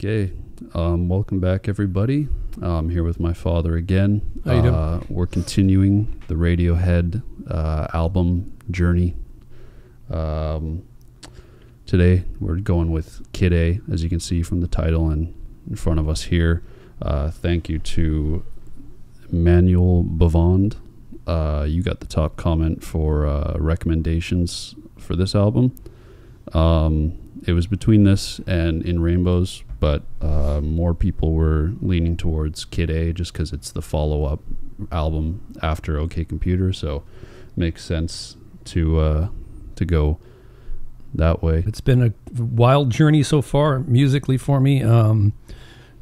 Okay, um, welcome back, everybody. I'm here with my father again. How you doing? Uh, we're continuing the Radiohead uh, album journey. Um, today, we're going with Kid A, as you can see from the title and in front of us here. Uh, thank you to Manuel Bavand. Uh, you got the top comment for uh, recommendations for this album. Um, it was between this and In Rainbows, but uh, more people were leaning towards Kid A just because it's the follow up album after OK Computer, so makes sense to uh, to go that way. It's been a wild journey so far, musically for me, um,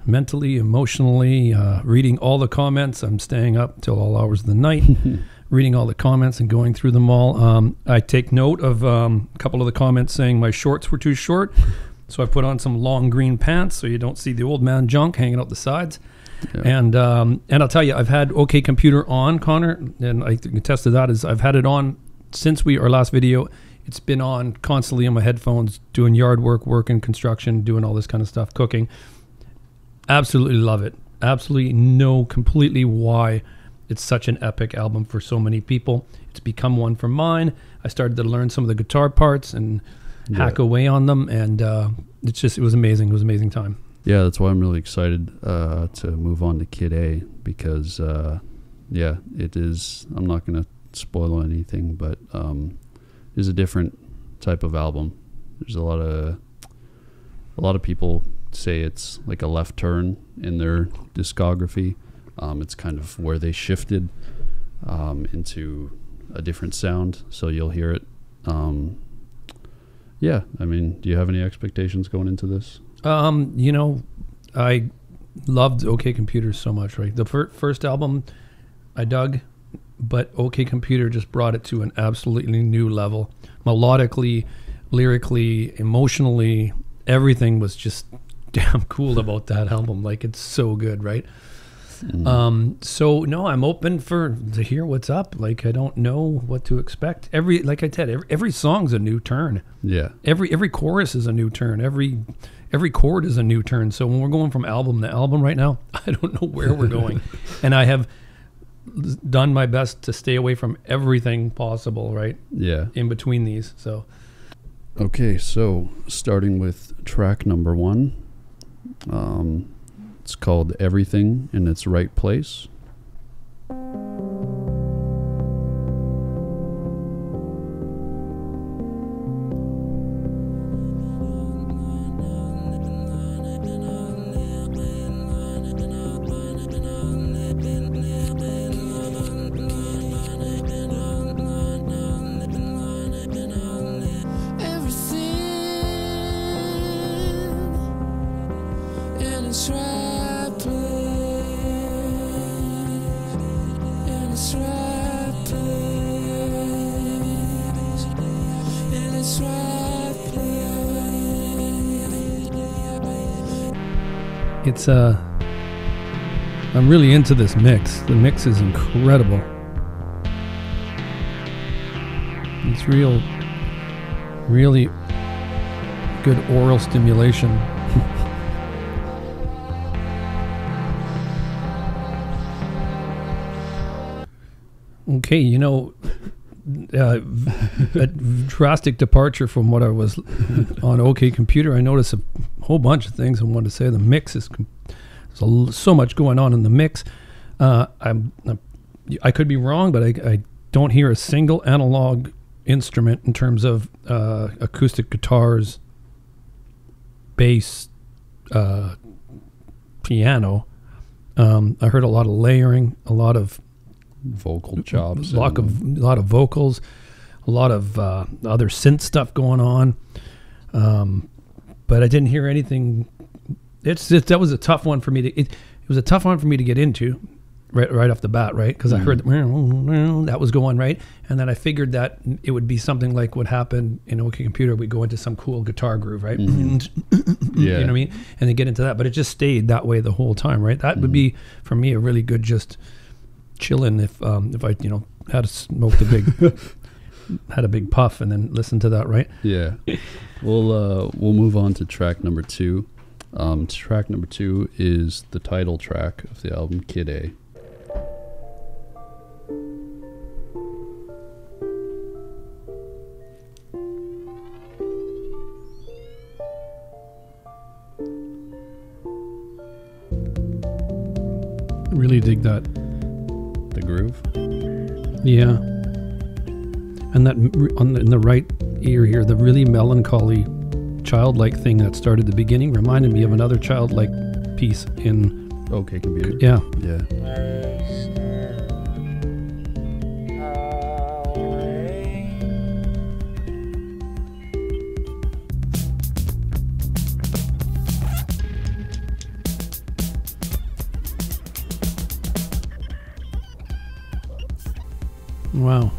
mentally, emotionally. Uh, reading all the comments, I'm staying up till all hours of the night, reading all the comments and going through them all. Um, I take note of um, a couple of the comments saying my shorts were too short, so I put on some long green pants so you don't see the old man junk hanging out the sides. Yeah. And um, and I'll tell you, I've had OK Computer on Connor, and I can attest to that. Is I've had it on since we our last video. It's been on constantly on my headphones, doing yard work, working construction, doing all this kind of stuff, cooking. Absolutely love it. Absolutely know completely why it's such an epic album for so many people. It's become one for mine. I started to learn some of the guitar parts and hack away on them, and uh, it's just it was amazing. It was an amazing time. Yeah, that's why I'm really excited uh, to move on to Kid A because, uh, yeah, it is. I'm not going to spoil anything, but um, is a different type of album. There's a lot of a lot of people say it's like a left turn in their discography. Um, it's kind of where they shifted um, into a different sound, so you'll hear it. Um, yeah, I mean, do you have any expectations going into this? Um, you know, I loved OK Computer so much. Right, the fir- first album I dug, but OK Computer just brought it to an absolutely new level. Melodically, lyrically, emotionally, everything was just damn cool about that album. Like it's so good, right? Mm. Um, so no, I'm open for to hear what's up. Like I don't know what to expect. Every like I said, every, every song's a new turn yeah. every every chorus is a new turn every every chord is a new turn so when we're going from album to album right now i don't know where we're going and i have done my best to stay away from everything possible right Yeah. in between these so Okay, so starting with track number one, um, it's called Everything in Its Right Place. It's uh i'm really into this mix. The mix is incredible. It's real really good oral stimulation. Okay, you know, uh, a drastic departure from what I was on OK Computer. I noticed a whole bunch of things I wanted to say. The mix is there's so much going on in the mix. Uh, I'm, I'm I could be wrong, but I, I don't hear a single analog instrument in terms of uh, acoustic guitars, bass, uh, piano. Um, I heard a lot of layering, a lot of Vocal jobs. a lot of a lot of vocals, a lot of uh, other synth stuff going on. Um, but I didn't hear anything. It's just, that was a tough one for me to. It, it was a tough one for me to get into, right right off the bat, right? Because I heard that was going right, and then I figured that it would be something like what happened in OK Computer. We go into some cool guitar groove, right? Yeah. you know what I mean? And then get into that. But it just stayed that way the whole time, right? That would be for me a really good just chilling if um, if I you know had a smoked a big had a big puff and then listen to that, right? Yeah. we'll uh, we'll move on to track number two. Um, track number two is the title track of the album, Kid A. Really dig that. Groove. Yeah. And that on the, in the right ear here, the really melancholy, childlike thing that started the beginning reminded me of another childlike piece in Okay, computer. yeah. Yeah. Wow.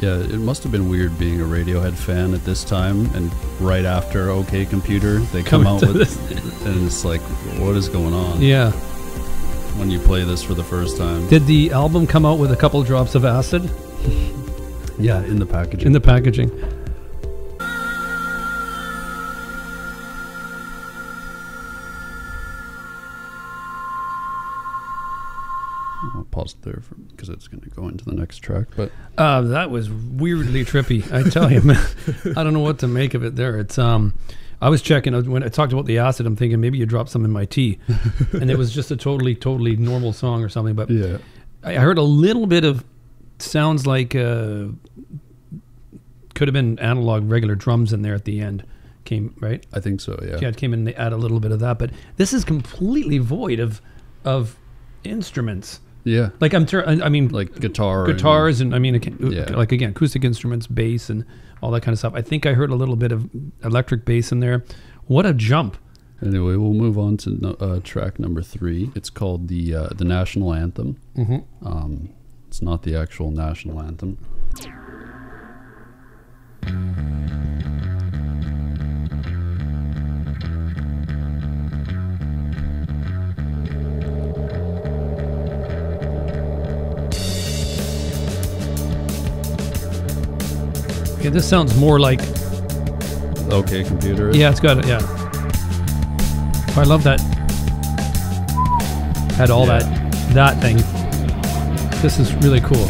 Yeah, it must have been weird being a Radiohead fan at this time, and right after OK Computer, they come Coming out with, this. and it's like, what is going on Yeah. when you play this for the first time? Did the album come out with a couple drops of acid yeah, in the packaging. in the packaging? That was weirdly trippy. I tell you, man. I don't know what to make of it. There, it's um. I was checking uh, when I talked about the acid. I'm thinking maybe you dropped some in my tea, and it was just a totally, totally normal song or something. But yeah, I I heard a little bit of sounds like uh, could have been analog regular drums in there at the end. Came right. I think so. Yeah. Yeah, it came in. They add a little bit of that, but this is completely void of of instruments. Yeah. Like I'm, ter- I mean, Like guitar. guitars and I mean, Yeah. like again, acoustic instruments, bass, and all that kind of stuff. I think I heard a little bit of electric bass in there. What a jump! Anyway, we'll move on to no- uh, track number three. It's called the uh, the national anthem. Mm-hmm. Um, it's not the actual national anthem. Okay, this sounds more like Okay, computer. yeah, it's got it. Yeah, I love that. Had all Yeah. that that thing. This is really cool.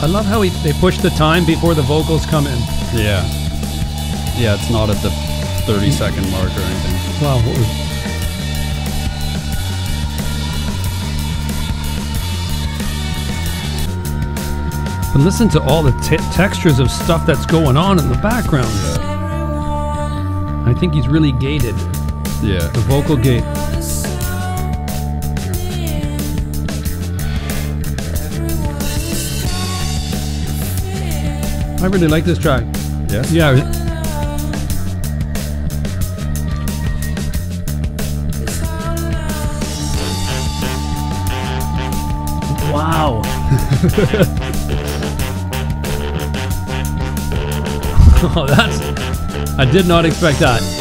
I love how he, they push the time before the vocals come in. Yeah. Yeah, it's not at the 30 second mark or anything. Wow, what was But listen to all the te- textures of stuff that's going on in the background. I think he's really gated, Yeah. the vocal gate. I really like this track. Yeah. Yeah. Wow. oh, that's. I did not expect that.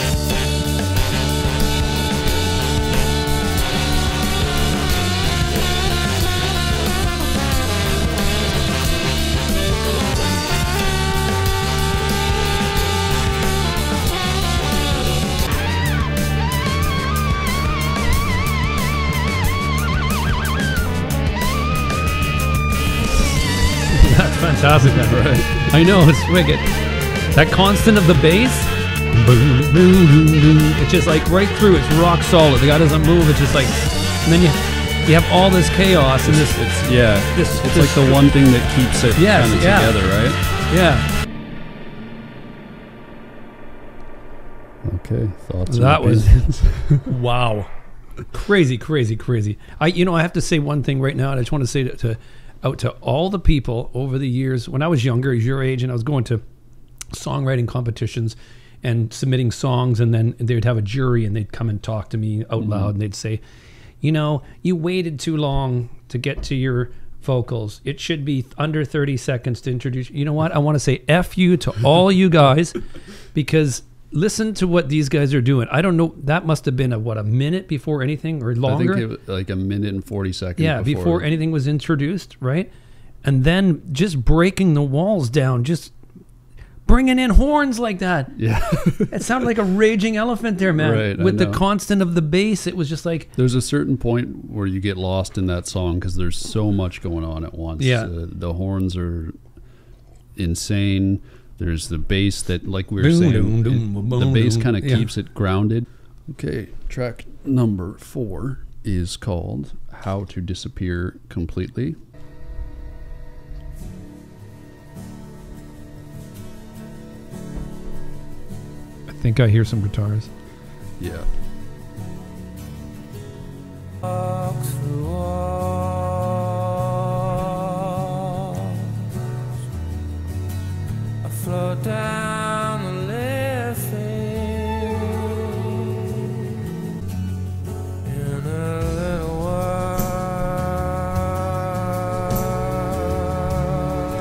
That's fantastic. That right. I know it's wicked. That constant of the bass. boom, boom, boom, boom, It's just like right through. It's rock solid. The guy doesn't move. It's just like, and then you you have all this chaos and this. It's yeah. This- it's this- like the one thing that keeps it Yes, kind of yeah. together, right? Yeah, Okay. Thoughts. That was- wow, crazy, crazy, crazy. I you know I have to say one thing right now, and I just want to say to, to out to all the people over the years when I was younger, as your age, and I was going to songwriting competitions and submitting songs, and then they would have a jury and they'd come and talk to me out mm-hmm. loud, and they'd say, you know, you waited too long to get to your vocals. It should be under 30 seconds to introduce. You know what? I want to say F you to all you guys because listen to what these guys are doing. I don't know. That must have been a, what, a minute before anything or I longer? think it was like a minute and 40 seconds. yeah, before, anything was introduced, right? and then just breaking the walls down, just bringing in horns like that. Yeah. It sounded like a raging elephant there, man. Right, I With the know. constant of the bass, it was just like There's a certain point where you get lost in that song because there's so much going on at once. Yeah. Uh, the horns are insane. There's the bass that, like we were Boom, saying, doom, it- doom, the boom, bass kind of Yeah. keeps it grounded. Okay, track number four is called "How to Disappear Completely." Think I hear some guitars. Yeah. walk through walls. I float down the living in a little world.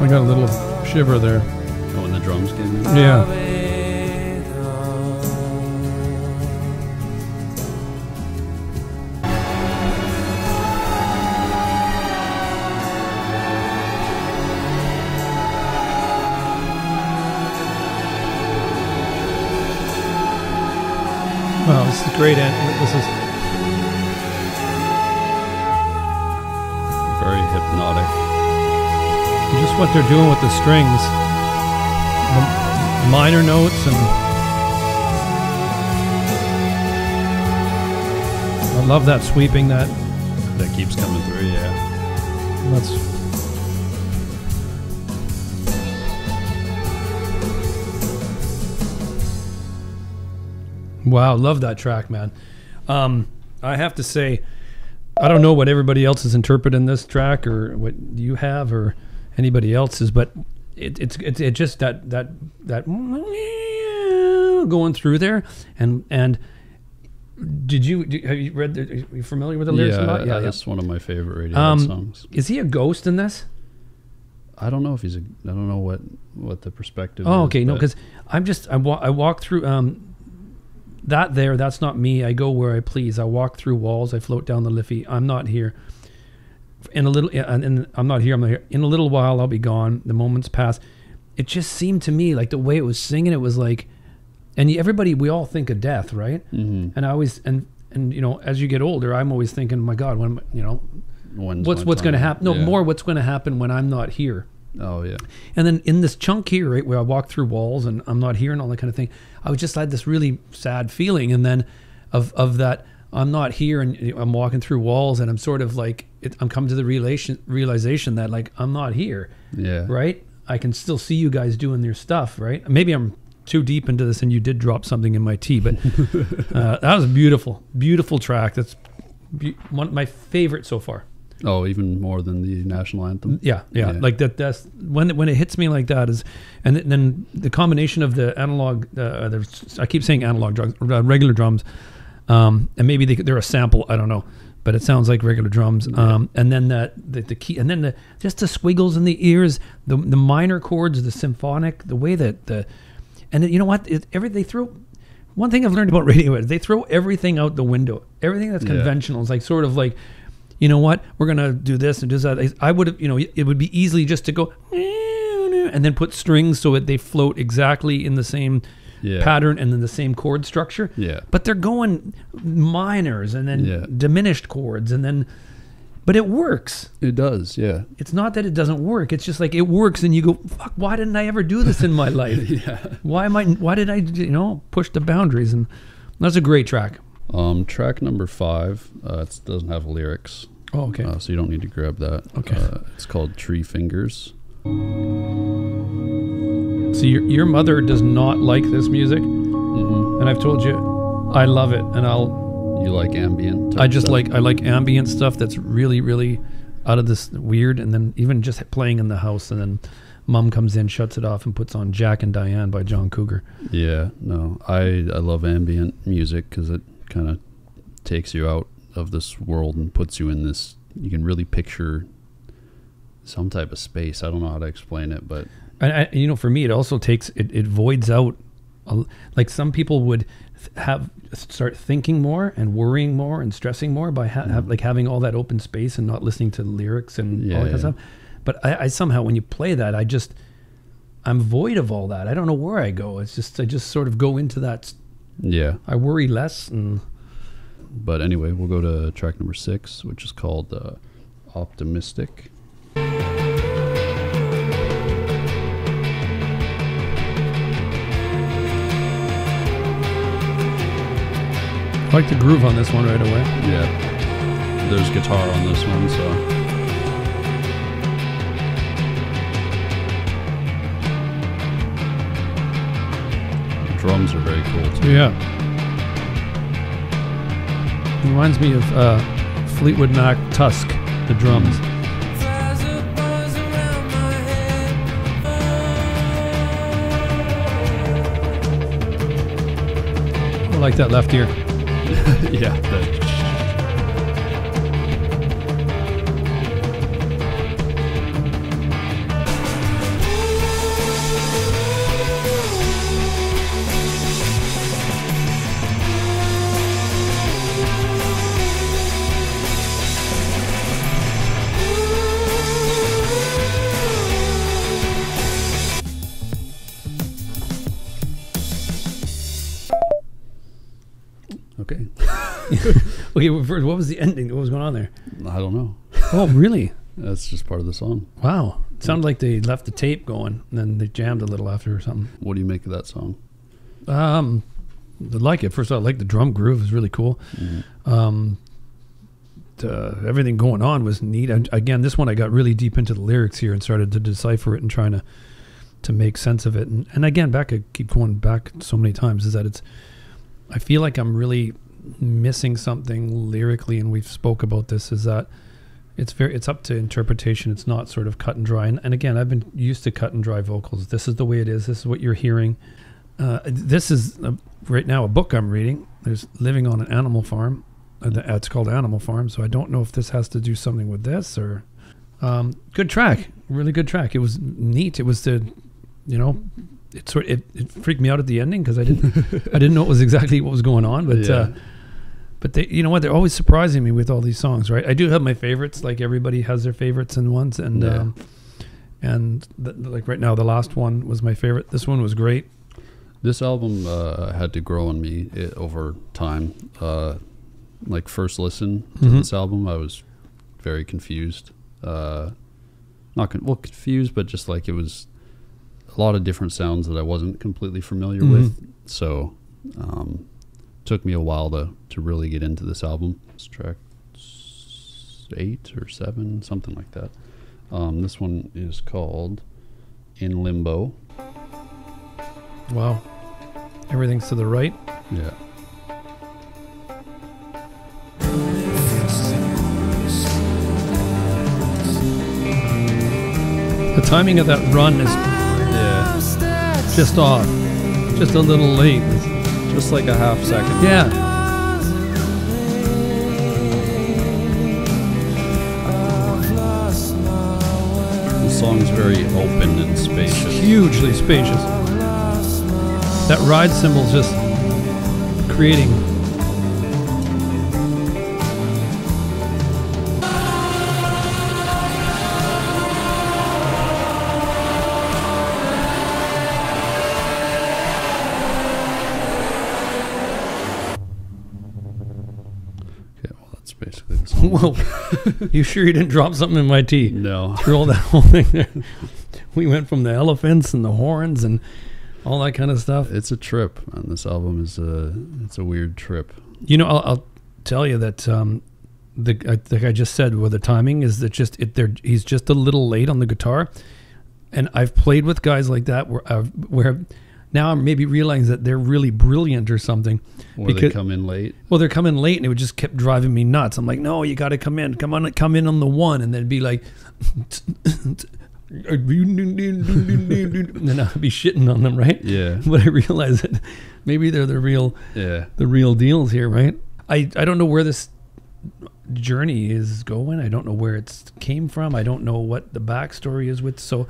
I got a little shiver there. Oh, and the drums get me. Yeah. Wow, this is a great. And this is Very hypnotic. just what they're doing with the strings, the minor notes, and I love that sweeping. That That keeps coming through. Yeah. that's wow. Love that track, man. Um, I have to say, I don't know what everybody else is interpreting this track or what you have or anybody else's, but it, it's it's it just that that that going through there and and did you have you read the, are you familiar with the lyrics? yeah, or not? that's one of my favorite Radiohead Um, songs. Is he a ghost in this? I don't know if he's a. I don't know what what the perspective. Oh, is, okay. No, because I'm just I walk I walk through um that there. That's not me. I go where I please. I walk through walls. I float down the Liffey. I'm not here. In a little, and, and I'm not here. I'm not here. In a little while, I'll be gone. The moments pass. It just seemed to me like the way it was singing. It was like, and everybody, we all think of death, right? Mhm. And I always and and you know, as you get older, I'm always thinking, my God, when you know, When's what's what's going to happen? No, Yeah. more what's going to happen when I'm not here. Oh yeah. And then in this chunk here, right, where I walk through walls and I'm not here and all that kind of thing, I was just had this really sad feeling. And then of of that, I'm not here and I'm walking through walls and I'm sort of like, it, I'm coming to the realization realization that like I'm not here, Yeah. right? I can still see you guys doing your stuff, right? Maybe I'm too deep into this and you did drop something in my tea, but uh, that was a beautiful, beautiful track. That's be- one my favorite so far. Oh, even more than the national anthem. Yeah, yeah, Yeah. like that. That's when it- when it hits me like that is, and then the combination of the analog. Uh, there's, I keep saying analog drums, uh, regular drums, um, and maybe they, they're a sample. I don't know, but it sounds like regular drums. Um, and then that the, the key, and then the just the squiggles in the ears, the the minor chords, the symphonic, the way that the, and you know what? It, every they throw. One thing I've learned about Radiohead, they throw everything out the window. Everything that's Yeah. conventional is like sort of like, you know what? We're gonna do this and do that. I would have, you know, it would be easily just to go and then put strings so that they float exactly in the same Yeah. pattern and then the same chord structure. Yeah. But they're going minors and then Yeah. diminished chords and then, but it works. It does. Yeah. It's not that it doesn't work. It's just like it works, and you go, "Fuck! Why didn't I ever do this in my life? Yeah. Why am I? Why did I? You know, push the boundaries?" And that's a great track. Um, track number five. Uh, it doesn't have lyrics, Oh, okay. uh, so you don't need to grab that. Okay. Uh, it's called Treefingers. So your your mother does not like this music, hmm and I've told you, I love it, and I'll. You like ambient? I just stuff? like I like ambient stuff that's really really out of this weird, and then even just playing in the house, and then mom comes in, shuts it off, and puts on Jack and Diane by John Cougar. Yeah. No, I I love ambient music because it kind of takes you out of this world and puts you in this. You can really picture some type of space. I don't know how to explain it, but And I, you know, for me, it also takes it, it voids out. A, like some people would have start thinking more and worrying more and stressing more by ha- have, mm. like having all that open space and not listening to lyrics and all Yeah, that kind of yeah. stuff. But I, I somehow, when you play that, I just I'm void of all that. I don't know where I go. It's just I just sort of go into that. Yeah. I worry less, and But anyway, we'll go to track number six, which is called uh, Optimistic. I like the groove on this one right away. Yeah. There's guitar on this one, so. Drums are very cool too. Yeah. Reminds me of uh, Fleetwood Mac Tusk, the drums. Flies a buzz around my head. I like that left ear. yeah. that- okay. Okay, what was the ending? What was going on there? I don't know. Oh, really? That's just part of the song. Wow. It sounded like they left the tape going and then they jammed a little after or something. What do you make of that song? Um, I like it. First of all, I like the drum groove. It's really cool. Um, the, everything going on was neat. And again, this one I got really deep into the lyrics here and started to decipher it and trying to to make sense of it. And, and again, back I keep going back so many times is that it's. I feel like I'm really missing something lyrically, and we've spoke about this. Is that it's very it's up to interpretation. It's not sort of cut and dry. And, and again, I've been used to cut and dry vocals. This is the way it is. This is what you're hearing. Uh, this is uh right now a book I'm reading. There's living on an animal farm. Uh, It's called Animal Farm. So I don't know if this has to do something with this or. Um, good track, really good track. It was neat. It was the, you know, it sort it, it freaked me out at the ending because I didn't I didn't know it was exactly what was going on. But uh, but they, you know what? They're always surprising me with all these songs, right? I do have my favorites. Like everybody has their favorites and ones, and Yeah. um, and the, like right now, the last one was my favorite. This one was great. This album uh, had to grow on me i over time. Uh, like first listen to Mhm. this album, I was very confused. Uh, not con- well confused, but just like it was a lot of different sounds that I wasn't completely familiar Mhm. with. So um, took me a while to to really get into this album. It's track eight or seven, something like that. Um, this one is called "In Limbo." Wow, everything's to the right. Yeah. The timing of that run is Yeah. Just off, just a little late. Just like a half second. Yeah, The song's very open and spacious. hugely spacious. That ride cymbal's just creating. Whoa, you sure you didn't drop something in my tea? no. Through all that whole thing there. We went from the elephants and the horns and all that kind of stuff. It's a trip, man. This album is a it's a weird trip. You know, I'll, I'll tell you that um, the I think I just said with the timing is that just it there he's just a little late on the guitar, and I've played with guys like that where I've, where now I'm maybe realizing that they're really brilliant or something. Where they come in late. Well, they're coming late, and it would just kept driving me nuts. I'm like, no, you got to come in, come on, come in on the one, and then be like, and then I'd be shitting on them, right? Yeah. But I realize that maybe they're the real, Yeah. the real deals here, right? I I don't know where this journey is going. I don't know where it's came from. I don't know what the backstory is with. So,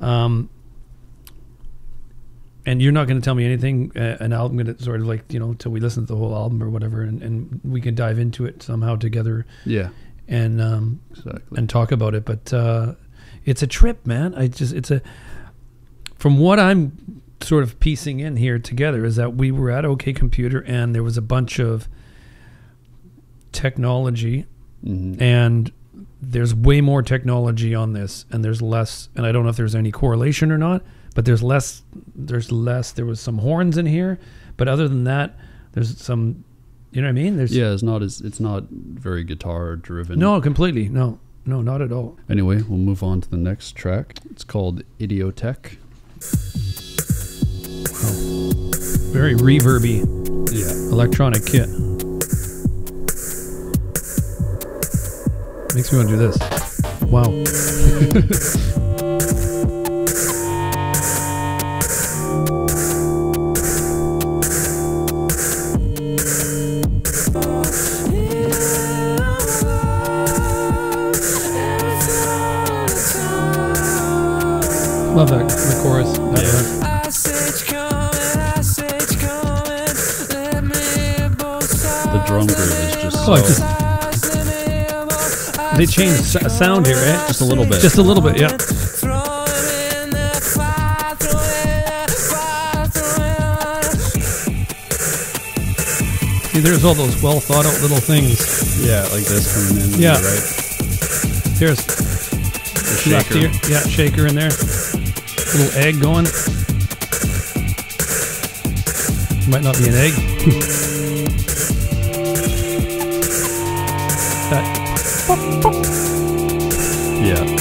um, and you're not going to tell me anything. Uh, an album going to sort of like you know till we listen to the whole album or whatever, and, and we can dive into it somehow together Yeah. and um, Exactly. and talk about it. But uh, it's a trip, man. I just it's a from what I'm sort of piecing in here together is that we were at OK Computer and there was a bunch of technology hmm and there's way more technology on this and there's less and I don't know if there's any correlation or not, but there's less there's less there was some horns in here, but other than that there's some you know what I mean? There's Yeah, it's not as it's not very guitar driven. no completely. No. No, not at all. Anyway, we'll move on to the next track. It's called Idioteque. Oh, very reverby Yeah. electronic kit. Makes me want to do this. Wow. hear both sides. The drum groove is just Oh, so just Let me hear more. they changed s- sound here, right? just a little bit. Just a little bit, yeah. Throw it in the fire, throw it in the fire, throw it in. See, there's all those well thought out little things. yeah, like this coming in. Yeah. right. Here's The left shaker. here, yeah, shaker in there. Little egg going. Might not be an egg. that Yeah.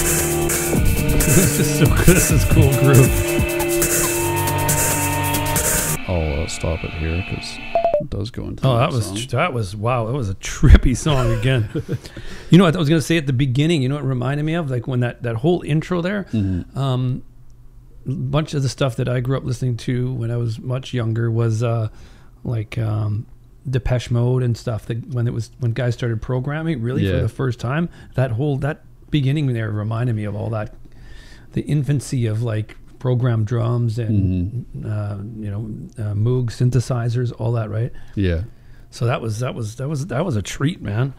this is so good. This is cool groove. I'll uh, stop it here because it does go into. Oh, the that was that was wow. That was a trippy song again. you know what I was gonna say at the beginning? You know what it reminded me of? Like when that that whole intro there. Mhm. Um, bunch of the stuff that I grew up listening to when I was much younger was uh, like um, Depeche Mode and stuff. That when it was when guys started programming, really for the first time, that whole that beginning there reminded me of all that, the infancy of like programmed drums and uh, you know uh, Moog synthesizers, all that, right? Yeah. So that was that was that was that was a treat, man.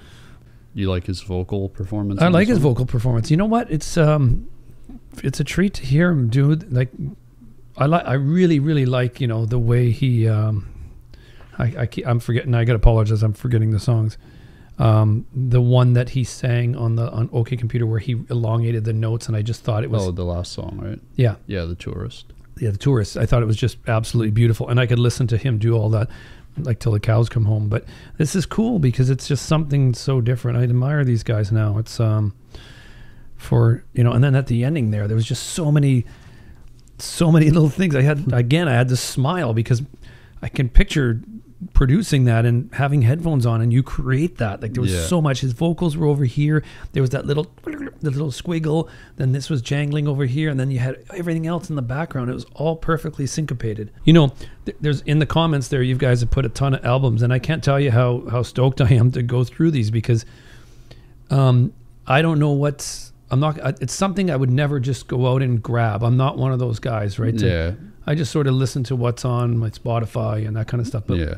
You like his vocal performance? I like his vocal performance. You know what? It's um, it's a treat to hear him do. Like, I like. I really, really like. You know the way he. Um, I, I keep, I'm forgetting. I gotta apologize. I'm forgetting the songs. Um, the one that he sang on the on OK Computer where he elongated the notes, and I just thought it was Oh, the last song, right? yeah Yeah, the tourist. yeah the tourist. I thought it was just absolutely beautiful, and I could listen to him do all that like till the cows come home. But this is cool because it's just something so different. I admire these guys now. It's um for you know, and then at the ending there, there was just so many, so many little things. I had again, I had to smile because I can picture producing that and having headphones on and you create that. Like there was Yeah. so much. His vocals were over here. There was that little the little squiggle. Then this was jangling over here. And then you had everything else in the background. It was all perfectly syncopated. You know th- there's in the comments there you guys have put a ton of albums. And i can't tell you how how stoked i am to go through these because um i don't know what's i'm not it's something i would never just go out and grab i'm not one of those guys right to- Yeah. I just sort of listen to what's on my Spotify and that kind of stuff. But yeah.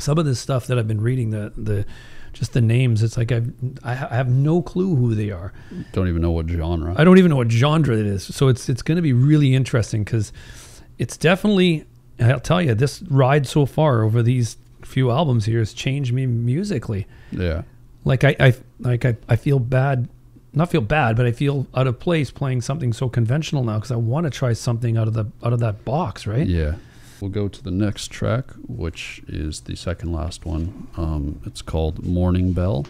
some of this stuff that I've been reading, the the just the names, it's like I've I I have no clue who they are. Don't even know what genre. I don't even know what genre it is. So it's it's going to be really interesting because it's definitely. I'll tell you, this ride so far over these few albums here has changed me musically. yeah. Like I, I like I, I feel bad, not feel bad, but I feel out of place playing something so conventional now because I want to try something out of the out of that box, right? Yeah. We'll go to the next track, which is the second last one. Um, it's called Morning Bell.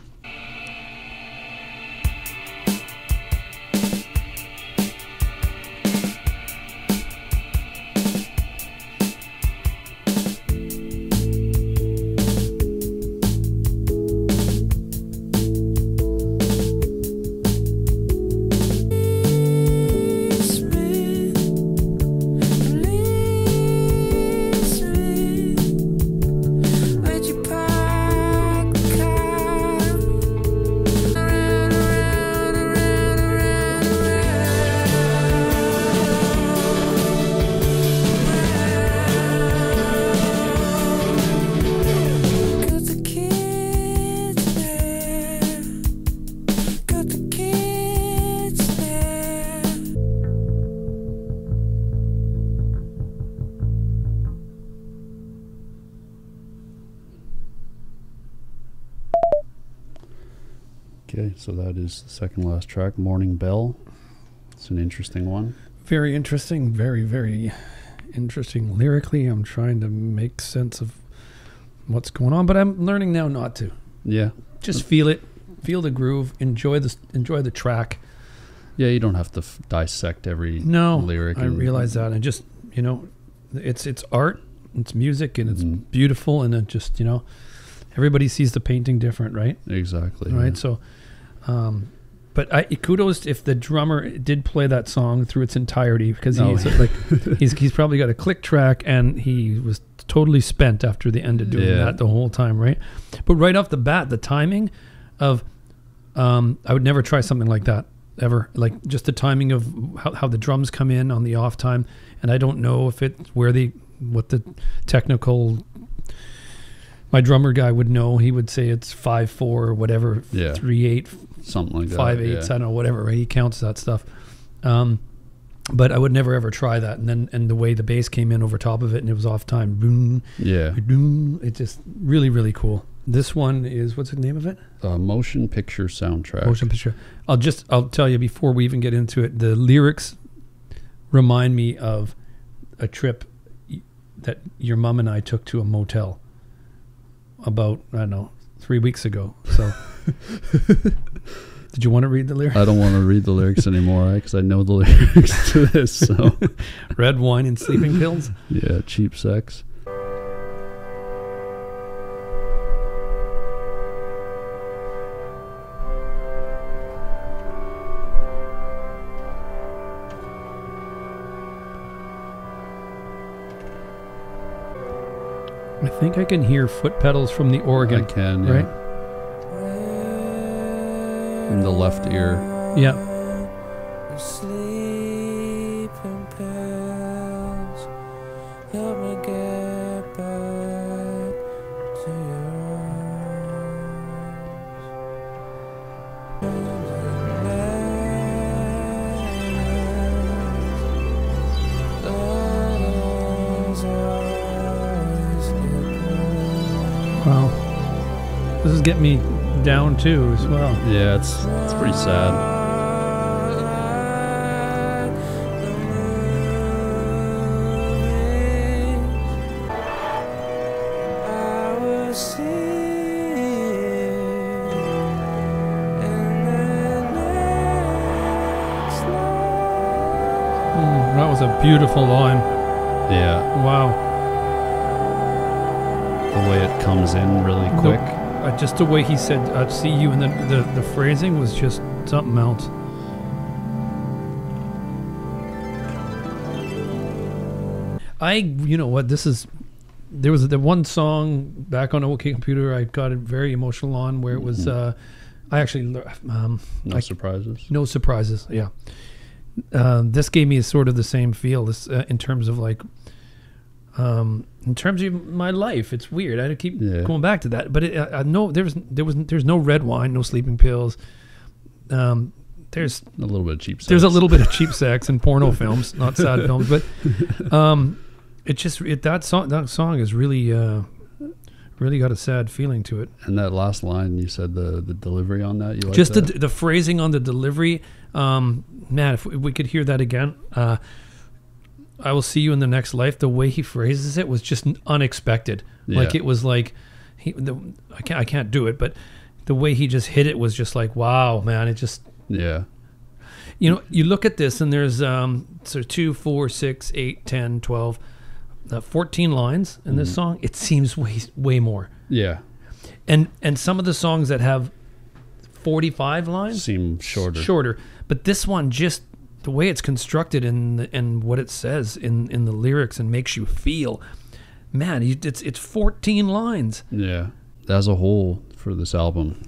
Okay, so that is the second last track, Morning Bell. It's an interesting one. Very interesting. Very very interesting lyrically. I'm trying to make sense of what's going on, but I'm learning now not to. Yeah. Just feel it, feel the groove, enjoy the enjoy the track. Yeah, you don't have to f- dissect every No, lyric. I realize that, and just you know, it's it's art, it's music, and it's Mhm. beautiful, and it just you know, everybody sees the painting different, right? Exactly. Right. yeah. So, um, but I kudos if the drummer did play that song through its entirety because No. he's like he's he's probably got a click track and he was totally spent after the end of doing Yeah. that the whole time, right? But right off the bat, the timing of um, I would never try something like that ever. Like just the timing of how, how the drums come in on the off time, and I don't know if it's where the what the technical. My drummer guy would know. He would say it's five four or whatever, Yeah. three eight, Something like that. five eights. yeah. I don't know, whatever. Right? He counts that stuff. Um, but I would never ever try that. And then and the way the bass came in over top of it, and it was off time. Boom, Yeah. boom. It just really really cool. This one is what's the name of it? Uh, motion picture soundtrack. Motion picture. I'll just I'll tell you before we even get into it. The lyrics remind me of a trip that your mom and I took to a motel about I don't know three weeks ago. So, did you want to read the lyrics? I don't want to read the lyrics anymore because I know the lyrics to this. So, Red wine and sleeping pills. yeah, cheap sex. Think I can hear foot pedals from the organ. I can, yeah. right? In the left ear. Yeah. Too as well. Yeah, it's it's pretty sad. Mm, that was a beautiful line. Yeah, Wow. the way it comes in really The- quick. Uh, just the way he said "I see you" and then the the phrasing was just something else. I, you know what, this is. There was the one song back on OK Computer I got it very emotional on where it was. Mhm. Uh, I actually um, No I- surprises. no surprises. Yeah. Um, this gave me sort of the same feel. This uh, in terms of like, um, in terms of my life, it's weird. I keep Yeah. going back to that, but it, I, I know there's there was there's no red wine, no sleeping pills. Um, there's A little bit of cheap sex. there's a little bit of cheap sex in porno films, not sad films, but um, it just it, that song that song is really uh, really got a sad feeling to it. And that last line you said the the delivery on that you like just that? the the phrasing on the delivery um man if we, we could hear that again uh i will see you in the next life. The way he phrases it was just unexpected. Like it was like he the, i can't i can't do it but the way he just hit it was just like wow man it just yeah. You know you look at this and there's um so two four six eight ten twelve uh, 14 lines in this Mhm. song. It seems way way more. Yeah. And and some of the songs that have 45 lines seem shorter. shorter. But this one, just the way it's constructed and the, and what it says in in the lyrics and makes you feel, man, it's it's 14 lines. Yeah, as a whole for this album.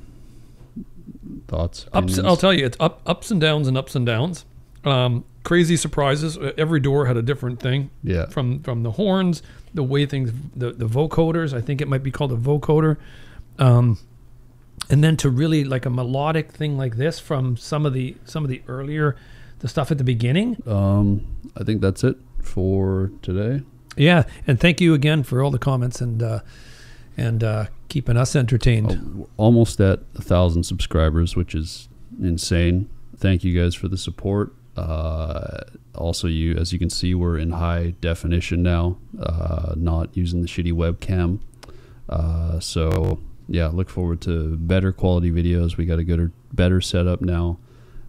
Thoughts? Ups. I'll tell you, it's up ups and downs and ups and downs. Um, crazy surprises. Uh, Every door had a different thing. Yeah, From from the horns, the way things, the the vocoders. I think it might be called a vocoder. Um, and then to really like a melodic thing like this from some of the some of the earlier the stuff at the beginning um, I think that's it for today. Yeah, and thank you again for all the comments and uh, and uh, keeping us entertained. Oh, almost at a thousand subscribers, which is insane. Thank you guys for the support. Uh, also, you as you can see, we're in high definition now, uh, not using the shitty webcam. Uh, so yeah, look forward to better quality videos. We got a good, better setup now,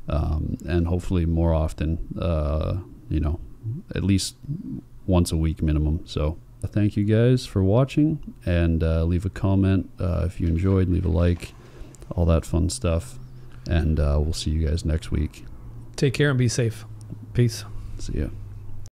um, and hopefully more often. Uh, you know, at least once a week minimum. So thank you guys for watching, and uh, leave a comment uh, if you enjoyed. Leave a like, all that fun stuff, and uh, we'll see you guys next week. Take care and be safe. Peace. See ya.